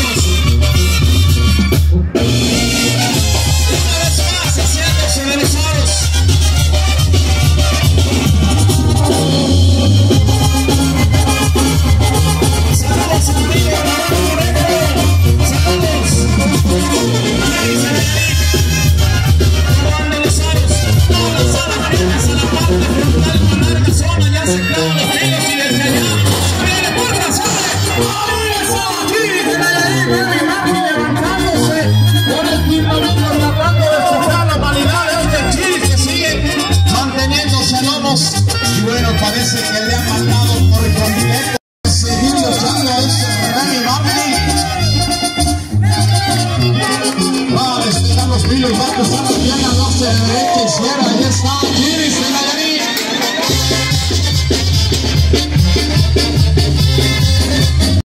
energy. somos. Y bueno, parece que le han mandado por el completo. Seguimos changos, Rami Vale, están los milos, va a pasar la pierna, no se derecha, izquierda, ahí está, Iris,